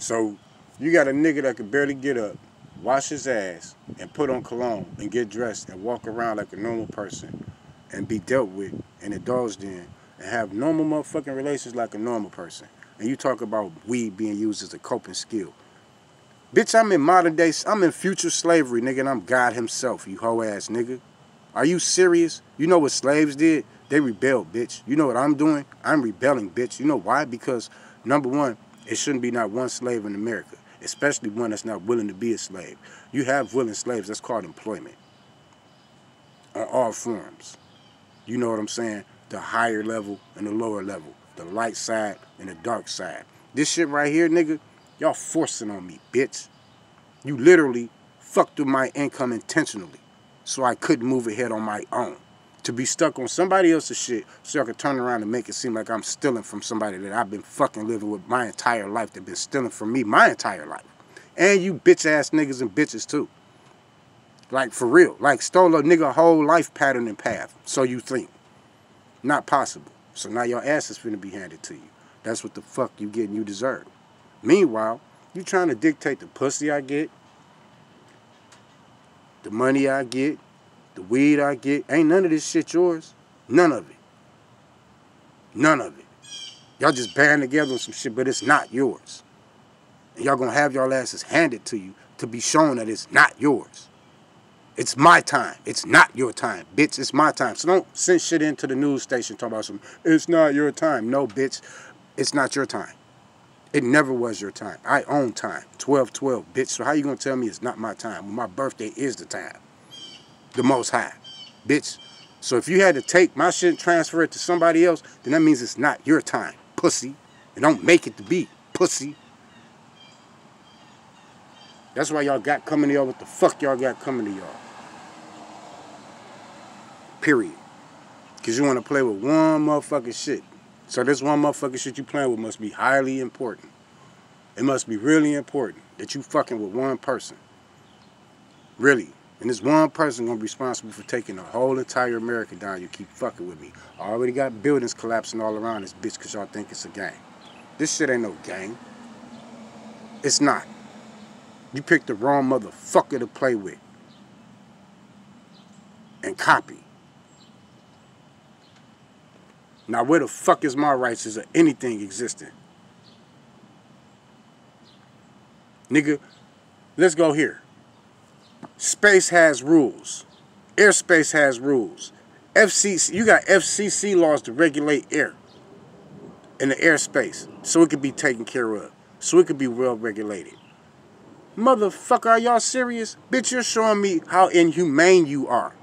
So you got a nigga that could barely get up, wash his ass, and put on cologne and get dressed and walk around like a normal person and be dealt with and indulged in and have normal motherfucking relations like a normal person. And you talk about weed being used as a coping skill. Bitch, I'm in modern day, I'm in future slavery, nigga, and I'm God himself, you hoe ass nigga. Are you serious? You know what slaves did? They rebelled, bitch. You know what I'm doing? I'm rebelling, bitch. You know why? Because, number one, it shouldn't be not one slave in America, especially one that's not willing to be a slave. You have willing slaves, that's called employment on all forms. You know what I'm saying? The higher level and the lower level, the light side and the dark side. This shit right here, nigga, y'all forcing on me, bitch. You literally fucked with my income intentionally so I couldn't move ahead on my own. To be stuck on somebody else's shit so I could turn around and make it seem like I'm stealing from somebody that I've been fucking living with my entire life that been stealing from me my entire life. And you bitch ass niggas and bitches too. Like for real. Like stole a nigga whole life pattern and path. So you think. Not possible. So now your ass is finna be handed to you. That's what the fuck you get and you deserve. Meanwhile, you trying to dictate the pussy I get, the money I get, the weed I get. Ain't none of this shit yours. None of it. None of it. Y'all just band together on some shit, but it's not yours. And y'all gonna have y'all asses handed to you to be shown that it's not yours. It's my time. It's not your time, bitch. It's my time. So don't send shit into the news station talking about some, it's not your time. No, bitch. It's not your time. It never was your time. I own time. 12-12, bitch. So how you gonna tell me it's not my time when my birthday is the time? The most high. Bitch. So if you had to take my shit and transfer it to somebody else, then that means it's not your time, pussy. And don't make it to be, pussy. That's why y'all got coming to y'all what the fuck y'all got coming to y'all. Period. Because you want to play with one motherfucking shit. So this one motherfucking shit you playing with must be highly important. It must be really important that you fucking with one person. Really. And this one person gonna be responsible for taking the whole entire America down. You keep fucking with me. I already got buildings collapsing all around this bitch because y'all think it's a game. This shit ain't no game. It's not. You picked the wrong motherfucker to play with. And copy. Now where the fuck is my rights is anything existing? Nigga, let's go here. Space has rules. Airspace has rules. FCC, you got FCC laws to regulate air in the airspace so it could be taken care of. So it could be well regulated. Motherfucker, are y'all serious? Bitch, you're showing me how inhumane you are.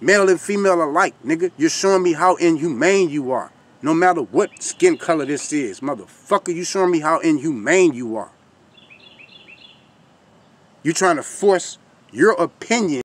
Male and female alike, nigga. You're showing me how inhumane you are. No matter what skin color this is. Motherfucker, you showing me how inhumane you are. You trying to force your opinion